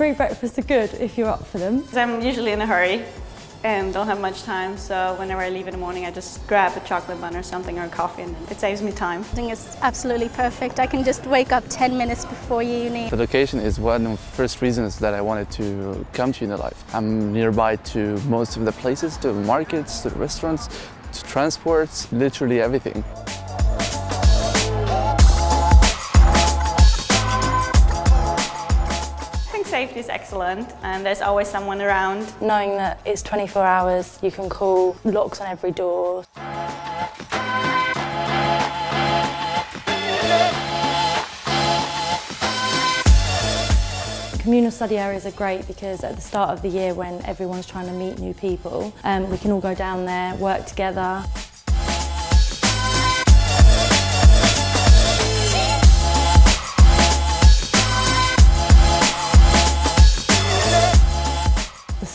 strawberry breakfasts are good if you're up for them. I'm usually in a hurry and don't have much time, so whenever I leave in the morning, I just grab a chocolate bun or something or a coffee, and it saves me time. I think it's absolutely perfect. I can just wake up 10 minutes before uni. The location is one of the first reasons that I wanted to come to Unilife. I'm nearby to most of the places, to markets, to restaurants, to transports, literally everything. Safety is excellent and there's always someone around. Knowing that it's 24 hours, you can call, locks on every door. Communal study areas are great because at the start of the year when everyone's trying to meet new people, um, we can all go down there, work together.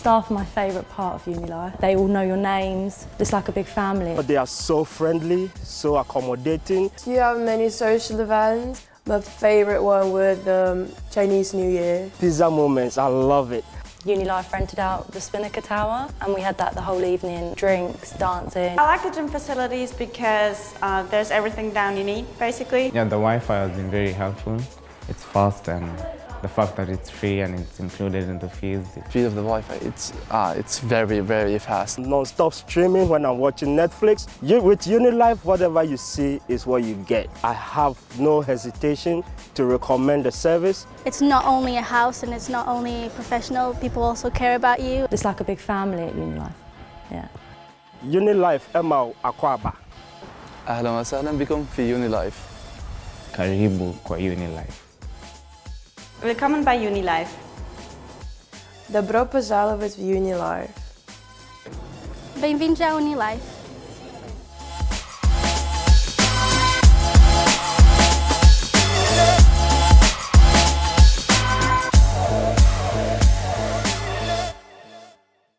Staff are my favourite part of uni life. They all know your names. It's like a big family. But they are so friendly, so accommodating. You have many social events. My favourite one was um, Chinese New Year. Pizza moments, I love it. Unilife rented out the Spinnaker Tower and we had that the whole evening, drinks, dancing. I like the gym facilities because uh, there's everything down you need, basically. Yeah, the Wi-Fi has been very helpful. It's fast and the fact that it's free and it's included in the fees. Speed of the Wi-Fi, it's, uh, it's very, very fast. Non-stop streaming when I'm watching Netflix. You, with Unilife, whatever you see is what you get. I have no hesitation to recommend the service. It's not only a house and it's not only professional, people also care about you. It's like a big family at Unilife, yeah. Unilife ML Akwaba. Ahlan wa sahlan bikum fi Unilife. Karibu kwa Unilife. Willkommen bei Unilife. Добро пожаловать в Unilife. Bem-vindos à Unilife.